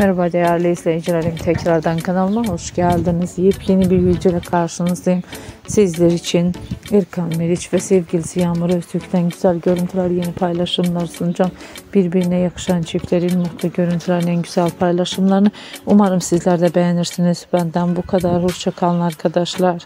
Merhaba değerli izleyicilerim tekrardan kanalıma hoş geldiniz. Yepyeni bir video ile karşınızdayım. Sizler için Erkan Meriç ve sevgilisi Yağmur Öztürk'ten güzel görüntüler, yeni paylaşımlar sunacağım. Birbirine yakışan çiftlerin mutlu görüntülerin en güzel paylaşımlarını umarım sizler de beğenirsiniz. Benden bu kadar. Hoşçakalın arkadaşlar.